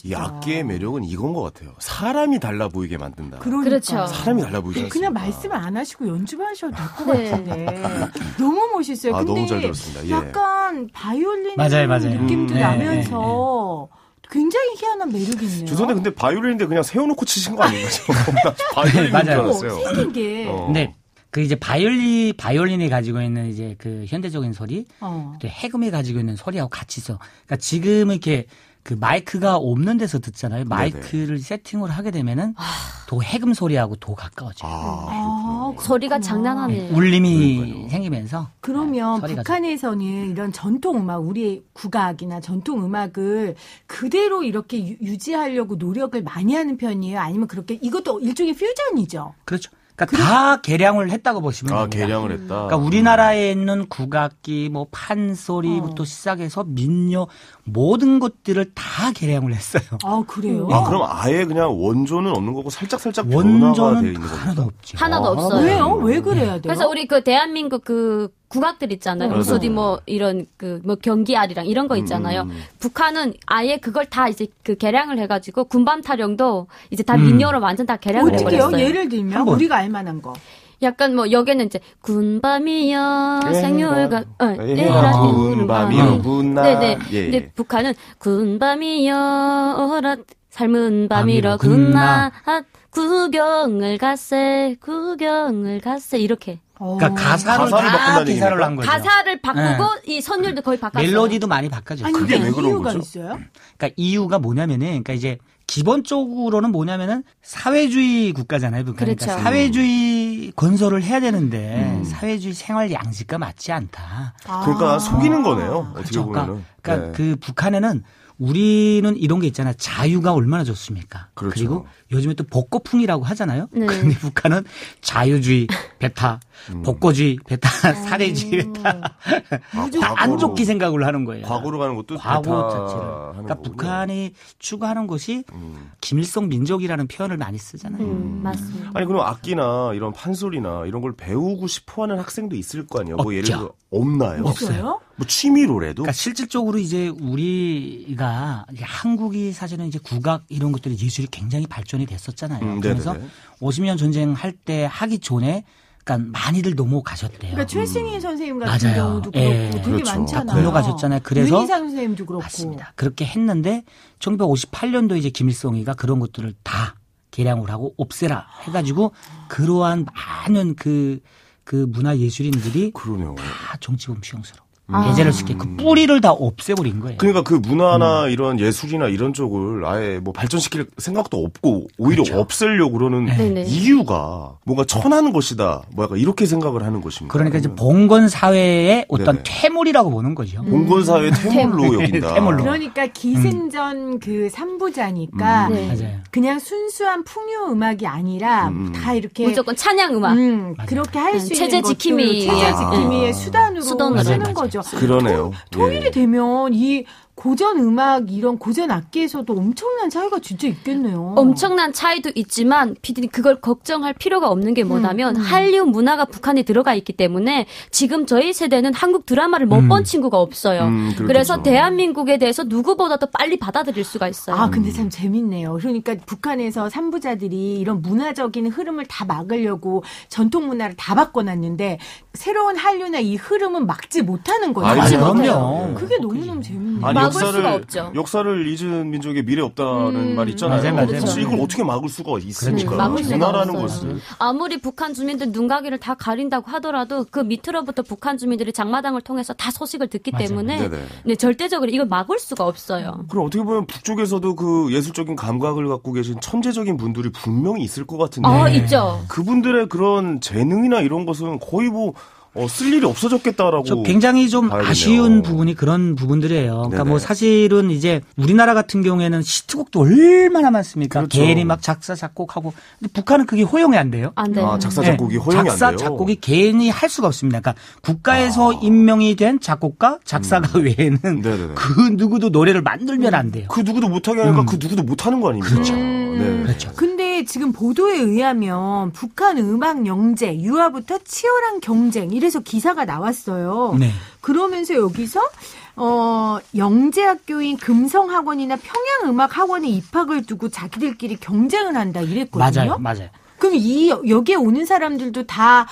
멋있다. 이 악기의 매력은 이건 것 같아요. 사람이 달라 보이게 만든다. 그러니까. 그렇죠. 사람이 달라 보이지 않습니까? 그냥 말씀 안 하시고 연주만 하셔도 될 것 네. 같은데 너무 멋있어요. 아, 근데 너무 잘 들었습니다. 예. 약간 바이올린 맞아요, 맞아요. 느낌도 음, 네, 나면서 굉장히 희한한 매력이 있네요. 죄송한데 근데 바이올린인데 그냥 세워놓고 치신 거 아닌가요? [laughs] 나 바이올린 맞아요. 줄 어, 알았어요. 생긴 게 어. 근데 그 이제 바이올린 바이올린이 가지고 있는 이제 그 현대적인 소리, 어. 또 해금이 가지고 있는 소리하고 같이 있어. 그러니까 지금 이렇게 그 마이크가 없는 데서 듣잖아요. 마이크를 세팅을 하게 되면은 도 해금 소리하고 도 가까워져요. 아, 아, 소리가 그렇구나. 장난하네요. 울림이 그러니까요. 생기면서 그러면 소리가 북한에서는 이런 전통 음악, 우리의 국악이나 전통 음악을 그대로 이렇게 유- 유지하려고 노력을 많이 하는 편이에요? 아니면 그렇게 이것도 일종의 퓨전이죠? 그렇죠. 그러니까 다 개량을 했다고 보시면 아, 됩니다. 개량을 했다. 그러니까 우리나라에 있는 국악기, 뭐 판소리부터 시작해서 민요 모든 것들을 다 개량을 했어요. 아, 그래요? 아, 그럼 아예 그냥 원조는 없는 거고 살짝 살짝 변화가 되어 원조는 있는 겁니다. 하나도 없죠. 하나도 아, 없어요. 왜요? 왜 그래야 돼요? 그래서 우리 그 대한민국 그 국악들 있잖아요. 맞아요. 무소디 뭐 이런 그 뭐 경기알이랑 이런 거 있잖아요. 음. 북한은 아예 그걸 다 이제 그 개량을 해가지고 군밤 타령도 이제 다 음. 민요로 완전 다 개량을? 해버렸어요. 예를 들면 한번. 우리가 알만한 거. 약간 뭐 여기는 이제 군밤이여 생률가 어, 에라 군밤이여 음. 군나. 네네. 예, 근데 예. 북한은 군밤이여라 삶은 밤이러 밤이러 군나. 군나 구경을 갔세 구경을 갔세 이렇게 그러니까 가사를, 가사를 다 바꾼다는 기사를 얘기입니까? 한 거죠. 가사를 바꾸고 이 선율도 거의 바꿨어요. 멜로디도 많이 바꿔줬어요. 아니, 그게 근데 왜 그런 이유가 거죠? 있어요? 그러니까 이유가 뭐냐면은 그러니까 이제 기본적으로는 뭐냐면은 사회주의 국가잖아요. 북한. 그러니까 그렇죠. 사회주의 건설을 해야 되는데 음. 사회주의 생활 양식과 맞지 않다. 그러니까 아. 속이는 거네요. 어떻게 그렇죠. 그러니까, 보면은. 그러니까 네. 그 북한에는 우리는 이런 게 있잖아요. 자유가 얼마나 좋습니까? 그렇죠. 리고 요즘에 또 복고풍이라고 하잖아요. 네. 근데 북한은 자유주의 베타, 음. 복고주의 베타, 사례주의 음. 베타. 과거로- 안 좋게 생각을 하는 거예요. 과거로 가는 것도 과거 베타 자체를. 하는 그러니까 거군요. 북한이 추구하는 것이 음. 김일성 민족이라는 표현을 많이 쓰잖아요. 음, 맞습니다. 아니 그럼 악기나 이런 판소리나 이런 걸 배우고 싶어하는 학생도 있을 거 아니에요. 뭐 예를 없죠. 들어 없나요? 없어요? 뭐 취미로라도 그러니까 실질적으로 이제 우리가 이제 한국이 사실은 이제 국악 이런 것들이 예술이 굉장히 발전이 됐었잖아요. 음, 그래서 네네네. 50년 전쟁 할 때 하기 전에 그러니까 많이들 넘어가셨대요. 그러니까 최승희 선생님 같은 맞아요. 경우도 예. 그렇고 되게 그렇죠. 많잖아요. 다 건너가셨잖아요. 그래서 윤희상 선생님도 그렇고. 맞습니다. 그렇게 했는데 1958년도 이제 김일성이가 그런 것들을 다 개량을 하고 없애라 해가지고 그러한 많은 그, 그 문화 예술인들이 그러네요. 다 정치범 수용소로 아. 예제를 시켜 그 뿌리를 다 없애버린 거예요. 그러니까 그 문화나 음. 이런 예술이나 이런 쪽을 아예 뭐 발전시킬 생각도 없고 오히려 그렇죠. 없애려고 그러는 네네. 이유가 뭔가 천하는 것이다. 뭐 약간 이렇게 생각을 하는 것입니다. 그러니까 이제 봉건 사회의 어떤 네네. 퇴물이라고 보는 거죠. 봉건 사회 태물로 여긴다. [laughs] 태물로. 그러니까 기승전 그 삼부자니까 음. 네. 맞아요. 그냥 순수한 풍요 음악이 아니라 음. 다 이렇게 무조건 찬양 음악. 음. 그렇게 할수 음, 있는 체제 지킴이. 체제 아. 지킴이의 수단으로 수단으로. 쓰는 맞아요, 거죠. 그러네요. 통일이 예. 되면 이 고전 음악 이런 고전 악기에서도 엄청난 차이가 진짜 있겠네요. 엄청난 차이도 있지만 피디님 그걸 걱정할 필요가 없는 게 뭐냐면 음, 음. 한류 문화가 북한에 들어가 있기 때문에 지금 저희 세대는 한국 드라마를 못본 음. 친구가 없어요. 음. 그래서 대한민국에 대해서 누구보다도 빨리 받아들일 수가 있어요. 아, 근데 참 재밌네요. 그러니까 북한에서 삼부자들이 이런 문화적인 흐름을 다 막으려고 전통 문화를 다 바꿔놨는데 새로운 한류나 이 흐름은 막지 못하는. 아니, 아니, 그럼요. 그게 너무너무 재밌네요. 아니 역사를 수가 없죠. 역사를 잊은 민족의 미래 없다는 음. 말이 있잖아요. 맞아요, 맞아요. 그래서 이걸 어떻게 막을 수가 있습니까? 그렇죠. 막을 수가 문화라는. 것을 아무리 북한 주민들 눈가기를 다 가린다고 하더라도 그 밑으로부터 북한 주민들이 장마당을 통해서 다 소식을 듣기 맞아요. 때문에. 네, 절대적으로 이걸 막을 수가 없어요. 그럼 어떻게 보면 북쪽에서도 그 예술적인 감각을 갖고 계신 천재적인 분들이 분명히 있을 것 같은데 아, 있죠. 그분들의 그런 재능이나 이런 것은 거의 뭐 어, 쓸 일이 없어졌겠다라고. 저 굉장히 좀 봐야겠네요. 아쉬운 부분이 그런 부분들이에요. 그러니까 네네. 뭐 사실은 이제 우리나라 같은 경우에는 시트곡도 얼마나 많습니까? 그렇죠. 개인이 막 작사 작곡하고 근데 북한은 그게 허용이 안 돼요. 안 돼요. 아, 작사 네. 작곡이 허용이 작사 안 돼요. 작곡이 개인이 할 수가 없습니다. 그러니까 국가에서 아. 임명이 된 작곡가, 작사가 외에는 음. 네네네. 그 누구도 노래를 만들면 안 돼요. 그 누구도 못 하게 하니까 그 누구도 못 하는 거 아닙니까? 그렇죠. 네. 그렇죠. 근데 지금 보도에 의하면 북한 음악 영재 유아부터 치열한 경쟁 이래서 기사가 나왔어요. 네. 그러면서 여기서 어 영재학교인 금성학원이나 평양음악학원에 입학을 두고 자기들끼리 경쟁을 한다 이랬거든요. 맞아요, 맞아요. 그럼 이 여기에 오는 사람들도 다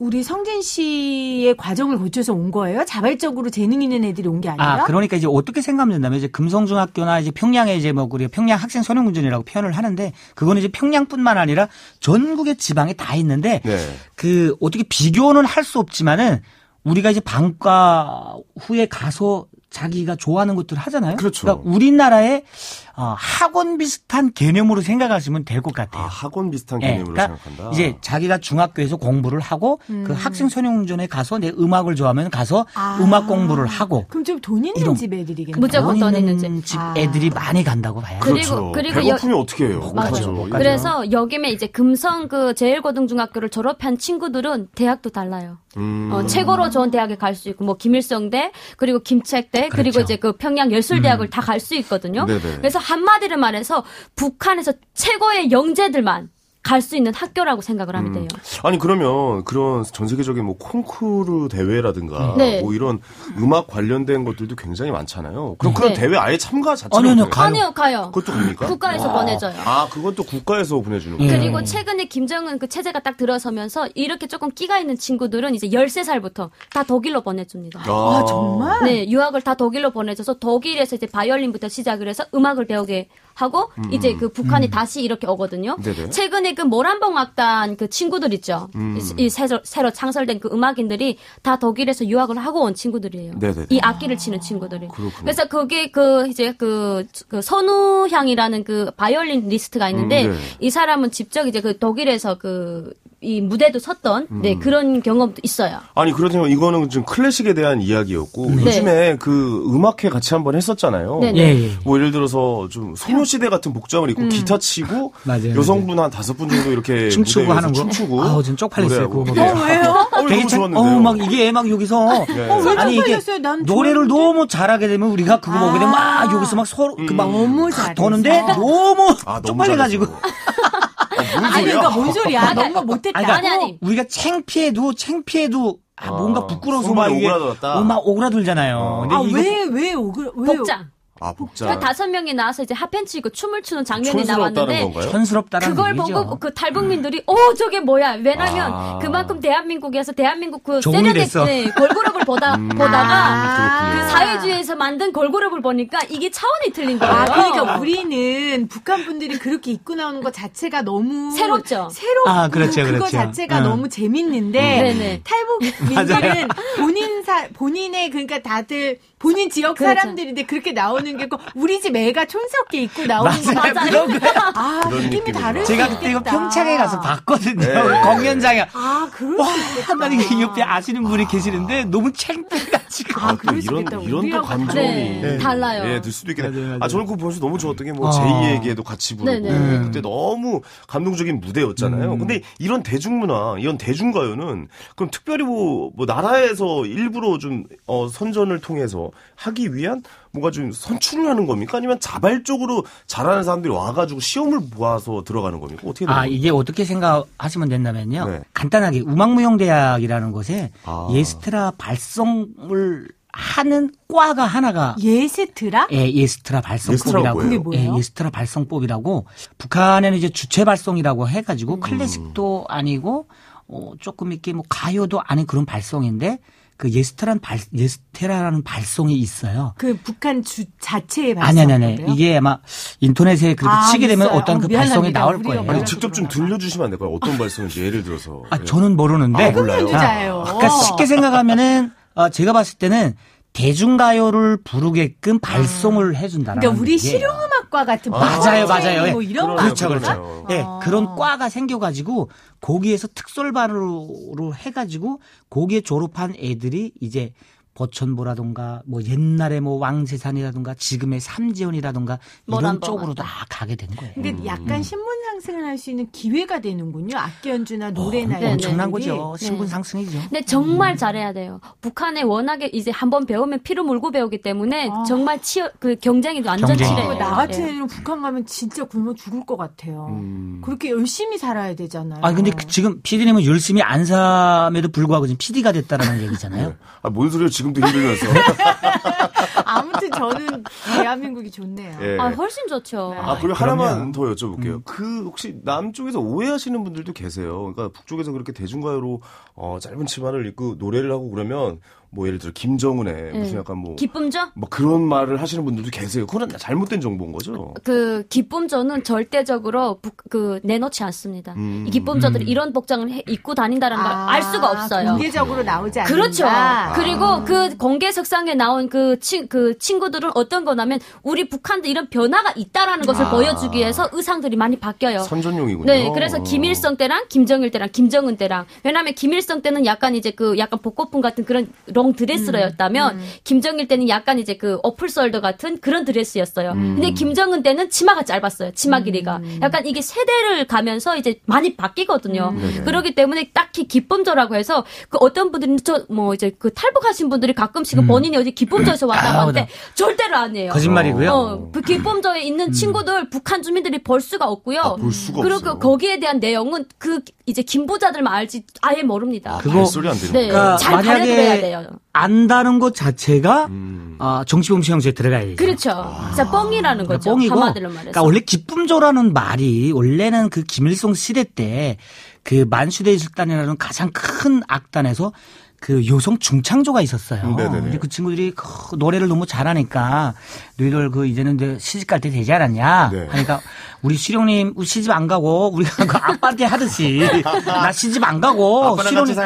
우리 성진 씨의 과정을 거쳐서 온 거예요? 자발적으로 재능 있는 애들이 온 게 아니라? 아, 그러니까 이제 어떻게 생각하면 된다면 이제 금성중학교나 이제 평양에 이제 뭐 우리가 평양 학생 선용군전이라고 표현을 하는데 그거는 이제 평양뿐만 아니라 전국의 지방에 다 있는데 네. 그 어떻게 비교는 할 수 없지만은 우리가 이제 방과 후에 가서 자기가 좋아하는 것들을 하잖아요. 그렇죠. 러니까 우리나라의 어, 학원 비슷한 개념으로 생각하시면 될 것 같아요. 아, 학원 비슷한 예, 개념으로 그러니까 생각한다. 이제 자기가 중학교에서 공부를 하고 그 학생 선용전에 가서 내 음악을 좋아하면 가서 아. 음악 공부를 하고 그럼 좀 돈 있는 집 애들이겠네요. 무조건 돈돈 있는 집. 집 아. 애들이 많이 간다고 봐요. 그리고- 그렇죠. 그리고 배고프면 어떻게 해요? 맞아요. 그래서 여기면 이제 금성 그 제일고등중학교를 졸업한 친구들은 대학도 달라요. 음. 어, 최고로 좋은 대학에 갈 수 있고 뭐 김일성대 그리고 김책대 그리고 그렇죠. 이제 그 평양 예술대학을 다갈 수 있거든요. 네네. 그래서 한마디로 말해서 북한에서 최고의 영재들만 갈 수 있는 학교라고 생각을 하면 돼요. 아니 그러면 그런 전 세계적인 뭐 콩쿠르 대회라든가 네. 뭐 이런 음악 관련된 것들도 굉장히 많잖아요. 그럼 그런 네. 대회 아예 참가 자체가 아니요? 가요. 아니요, 가요. 그것도 갑니까? 국가에서 보내줘요. 아, 그건 또 국가에서 보내주는 예. 거예요. 그리고 최근에 김정은 그 체제가 딱 들어서면서 이렇게 조금 끼가 있는 친구들은 이제 13살부터 다 독일로 보내줍니다. 아, 정말? 네, 유학을 다 독일로 보내줘서 독일에서 이제 바이올린부터 시작을 해서 음악을 배우게 하고 이제 그 북한이 다시 이렇게 오거든요. 음. 네네. 최근에 그 모란봉 악단 그 친구들 있죠. 음. 이, 이 새로, 새로 창설된 그 음악인들이 다 독일에서 유학을 하고 온 친구들이에요. 네네네. 이 악기를 치는 친구들이. 그렇군요. 그래서 그게 그 이제 그, 그 선우향희라는 그 바이올리니스트가 있는데 음, 네. 이 사람은 직접 이제 그 독일에서 그 이 무대도 섰던 네 음. 그런 경험도 있어요. 아니 그렇다면 이거는 좀 클래식에 대한 이야기였고 네. 요즘에 그 음악회 같이 한번 했었잖아요. 네네. 예, 예. 뭐 예를 들어서 좀 소녀시대 같은 복장을 입고 기타 치고 [laughs] 맞아요, 여성분 한 다섯 분 정도 이렇게 [laughs] 춤추고 하는 거. 춤추고 아우, 전 쪽팔렸어요. 그거. 어, 왜요? [laughs] 어, 되게 너무 참, 좋았는데요. 어, 막 이게 막 여기서 네. 어, 왜 아니 이게 노래를 좋은데? 너무 잘하게 되면 우리가 그거 보게 되면 막 여기서 막 서로 음. 그막 너무 잘해서. 도는데 너무 아, 너무 쪽팔려 가지고 어, 뭔 아니, 소리야? 그러니까 뭔 소리야? 너무 못했다. 아니, 그러니까 아니, 아니. 우리가 창피해도 창피해도 아, 뭔가 아, 부끄러워서 막 이게 오그라들었다. 어, 막 오그라들잖아요. 근데 아, 이거 왜, 왜, 오그, 왜. 복장. 아 복장. 그 다섯 명이 나와서 이제 합펜치 입고 춤을 추는 장면이 촌스럽다는 나왔는데 건가요? 촌스럽다라는 그걸 얘기죠. 보고 그 탈북민들이 어 저게 뭐야 왜냐면 아. 그만큼 대한민국에서 대한민국 그. 세련된 걸그룹을 [laughs] 보다 음. 보다가 그렇군요. 그 사회주의에서 만든 걸그룹을 보니까 이게 차원이 틀린 거예요. 아, 그러니까 우리는 북한 분들이 그렇게 입고 나오는 것 자체가 너무 새롭죠. 새롭고 아, 그렇죠, 그거 그렇죠. 자체가 응. 너무 재밌는데 네네. 탈북민들은 [laughs] 본인 사 본인의 그러니까 다들 본인 지역 그렇죠. 사람들인데 그렇게 나오는 게 있고 우리 집 애가 촌스럽게 입고 나오는 거 맞아요. 맞아요. 그런 거예요. 아, 느낌이 수 제가. 그때 이거 평창에 가서 봤거든요. 네. 공연장에. 아, 그럴 와. 나 이게 옆에 아시는 분이 계시는데 너무 창피해가지고. 아, 수 이런. 이런 또 감정이 네, 달라요. 예, 들 수도 있겠네. 맞아요. 아 저는 그거 보면서 너무 좋았던 게뭐 어. J에게도 같이 부르고 네네. 그때 너무 감동적인 무대였잖아요. 음. 근데 이런 대중문화, 이런 대중가요는 그럼 특별히 뭐, 뭐 나라에서 일부러 좀 어, 선전을 통해서 하기 위한 뭔가 좀 선출을 하는 겁니까? 아니면 자발적으로 잘하는 사람들이 와가지고 시험을 모아서 들어가는 겁니까? 어떻게 되는 아, 거예요? 이게 어떻게 생각하시면 된다면요. 네. 간단하게 음악무용대학이라는 곳에 아. 예스트라 발성을 하는 과가 하나가 예스트라? 예, 예스트라 발성법이라고. 그게 뭐예요? 예, 예스트라 발성법이라고. 북한에는 이제 주체 발성이라고 해 가지고 음. 클래식도 아니고 어, 조금 이렇게 뭐 가요도 아닌 그런 발성인데 그 예스트라는 발 예스테라라는 발성이 있어요. 그 북한 주 자체의 아니 아니 아니 발성인데요? 이게 아마 인터넷에 그렇게 아, 치게 되면 있어요. 어떤 어, 그 미안합니다. 발성이 나올 거예요. 아니 직접 좀. 들려주시면 안 될까요? 어떤 발성인지 예를 들어서. 아 예. 저는 모르는데 아, 몰라요? 주자예요. 그러니까 쉽게 생각하면은 어, 제가 봤을 때는 대중가요를 부르게끔 발송을 해준다라는 그러니까 우리. 실용음악 과 같은 아. 맞아요, 맞아요. 예. 뭐 이런 거 그러네요, 그렇죠? 그러네요. 예, 아. 그런 과가 생겨가지고 거기에서 특설반으로 해가지고 거기에 졸업한 애들이 이제 보천보라든가 뭐 옛날에 뭐 왕세산이라든가 지금의 삼지연이라든가 이런 쪽으로. 다 가게 된 거예요. 근데 약간 신분 상승을 할 수 있는 기회가 되는군요. 악기 연주나 노래나 네, 이런 엄청난. 거죠. 신분 상승이죠. 근데 정말 잘해야 돼요. 북한에 워낙에 이제 한번 배우면 피로 물고 배우기 때문에 아. 정말 치열 그 경쟁이 완전. 치열해요. 나 같은 예. 애는 북한 가면 진짜 굶어 죽을 것 같아요. 음. 그렇게 열심히 살아야 되잖아요. 아 근데 그- 지금 PD님은 열심히 안 삼에도 불구하고 지금 PD가 됐다라는 얘기잖아요. [laughs] 네. 아, 뭔 소리예요? 지금도 힘들면서. [laughs] 아무튼 저는 대한민국이 좋네요. 예. 아 훨씬 좋죠. 아, 그리고 그럼요. 하나만 더 여쭤볼게요. 그, 혹시 남쪽에서 오해하시는 분들도 계세요. 그러니까 북쪽에서 그렇게 대중가요로, 어, 짧은 치마를 입고 노래를 하고 그러면, 뭐, 예를 들어, 김정은의 무슨 약간 뭐, 기쁨죠? 뭐 그런 말을 하시는 분들도 계세요. 그건 잘못된 정보인 거죠. 그 기쁨조는 절대적으로 부- 그 내놓지 않습니다. 음. 이 기쁨조들이 이런 복장을 해- 입고 다닌다는 걸 알 수가 없어요. 아, 공개적으로 나오지 않는다. 그렇죠. 그리고 그 공개 석상에 나온 그, 친, 그 친구들은 어떤 거냐면 우리 북한도 이런 변화가 있다라는 것을 아. 보여주기 위해서 의상들이 많이 바뀌어요. 선전용이군요. 네, 그래서 김일성 때랑 김정일 때랑 김정은 때랑 왜냐하면 김일성 때는 약간 이제 그 약간 복고풍 같은 그런 롱 드레스였다면 김정일 때는 약간 이제 그 off shoulder 같은 그런 드레스였어요. 근데 김정은 때는 치마가 짧았어요. 치마 길이가 약간 이게 세대를 가면서 이제 많이 바뀌거든요. 그렇기 때문에 딱히 기쁨조라고 해서 그 어떤 분들은 저 뭐 이제 그 탈북하신 분들이 가끔씩은 본인이 어디 기쁨조에서 왔다고 아, 하는데 나- 절대로 아니에요. 거짓말이고요. 어, 그 기쁨조에 있는 친구들 북한 주민들이 볼 수가 없고요. 아, 볼 수가 그리고 없어요. 거기에 대한 내용은 그 이제 김부자들만 알지 아예 모릅니다. 그거- 되는 네. 그러니까 잘 가려드려야 만약에 돼요. 안다는 것 자체가 음. 아, 정치범죄 형제에 들어가야죠. 그렇죠. 진짜 뻥이라는 거죠. 뻥이고, 한마디로 말해서. 그러니까 원래 기쁨조라는 말이 원래는 그 김일성 시대 때 그 만수대 일단이라는 가장 큰 악단에서 그 요성 중창조가 있었어요. 음, 네네네. 근데 그 친구들이 그 노래를 너무 잘하니까 너희들 그 이제는 이제 시집 갈 때 되지 않았냐? 네. 그러니까 우리 수령님 우리 시집 안 가고 우리가 그 아빠한테 하듯이 [laughs] 나 시집 안 가고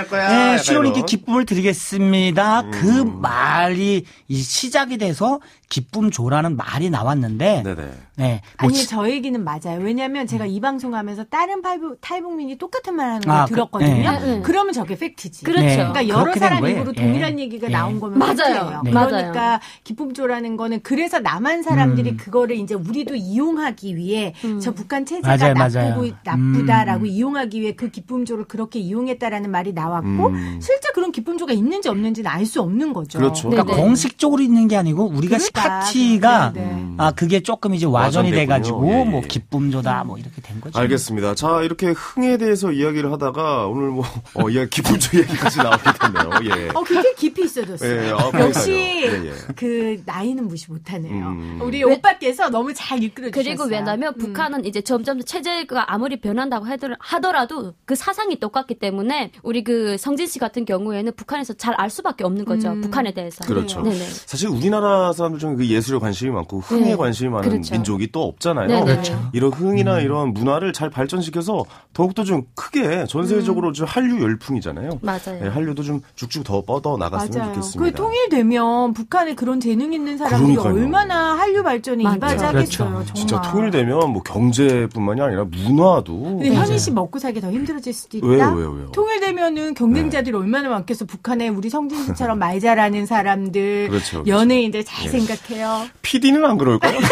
거야. 네, 수령님께. 기쁨을 드리겠습니다. 그 음. 말이 이 시작이 돼서 기쁨 조라는 말이 나왔는데 네네. 네. 뭐 아니 지- 저 얘기는 맞아요. 왜냐하면 제가 이 방송하면서 다른 탈북, 탈북민이 똑같은 말 하는 걸 아, 그- 들었거든요. 네. 네. 그러면 저게 팩트지. 그렇죠. 네. 그러니까 여러 사람. 입으로 예. 동일한 얘기가 예. 나온 거면 맞아요. 팩트예요. 네. 그러니까. 기쁨조라는 거는 그래서 남한 사람들이 음. 그거를 이제 우리도 이용하기 위해 저 북한 체제가 맞아요, 나쁘고 맞아요. 나쁘다라고 음. 이용하기 위해 그 기쁨조를 그렇게 이용했다라는 말이 나왔고 음. 실제 그런 기쁨조가 있는지 없는지는 알 수 없는 거죠. 그렇죠. 그러니까 네네. 공식적으로 있는 게 아니고 우리가 스 파티가 네, 네. 아 그게 조금 이제 와전이 와전됐군요. 돼가지고 예, 예. 뭐 기쁨조다 뭐 이렇게 된 거죠. 알겠습니다. 자, 이렇게 흥에 대해서 이야기를 하다가 오늘 뭐, 어, 이야기, 기쁨조 얘기까지 나오게 됐네요. 예. 어, 굉장히 깊이 있어졌어요. 예, 아. 역시 예, 예. 그 나이는 무시 못하네요. 음. 우리 오빠께서 너무 잘 이끌어 주셨어요. 그리고 왜냐면 북한은 이제 점점 체제가 아무리 변한다고 하더라- 하더라도 그 사상이 똑같기 때문에 우리 그 성진 씨 같은 경우에는 북한에서 잘 알 수밖에 없는 거죠. 음. 북한에 대해서. 그렇죠. 네네. 사실 우리나라 사람들 중에 그 예술에 관심이 많고 흥에 네. 관심이 많은 그렇죠. 민족이 또 없잖아요. 네네. 그렇죠. 이런 흥이나 이런 문화를 잘 발전시켜서 더욱더 좀 크게 전 세계적으로 좀 한류 열풍이잖아요. 맞아요. 네, 한류도 좀 쭉쭉 더 뻗어 나갔으면 맞아요. 좋겠습니다. 그 통일되면 북한에 그런 재능 있는 사람들이 그러니까요. 얼마나 한류 발전에. 이바지하겠어요. 정말. 진짜 통일되면 뭐 경제뿐만이 아니라 문화도 근데 현희 씨 먹고 살기 더 힘들어질 수도 있다. 왜요, 왜요, 왜요? 통일되면은 경쟁자들이 얼마나 많겠어. 북한에 우리 성진 씨처럼 [laughs] 말 잘하는 사람들, 그렇죠, 그렇죠. 연예인들 잘 예. 생각해요. PD는 안 그럴까요? [laughs]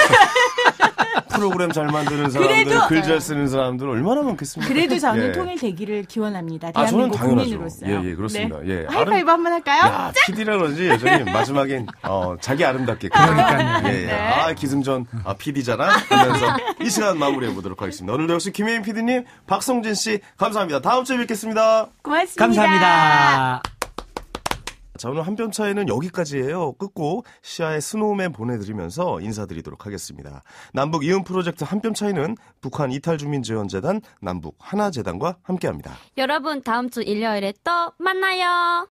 프로그램 잘 만드는 사람들, 글 잘 쓰는 사람들 얼마나 많겠습니까? 그래도 저는 예. 통일 되기를 기원합니다. 아, 저는 대한민국 당연하죠. 국민으로서. 예, 예, 그렇습니다. 예. 하이파이브 한번 할까요? 야, PD라 그런지 여전히 마지막엔 어, 자기 아름답게 그러니까요. 예, 예. 아, 기승전 아, PD잖아. 하면서 이 시간 마무리해 보도록 하겠습니다. 오늘도 역시 김혜인 PD님, 박성진 씨 감사합니다. 다음 주에 뵙겠습니다. 고맙습니다. 감사합니다. 자, 오늘 한뼘 차이는 여기까지예요. 끝곡 시아의 Snowman 보내드리면서 인사드리도록 하겠습니다. 남북 이음 프로젝트 한뼘 차이는 북한 이탈주민지원재단 남북 하나재단과 함께합니다. 여러분 다음 주 일요일에 또 만나요.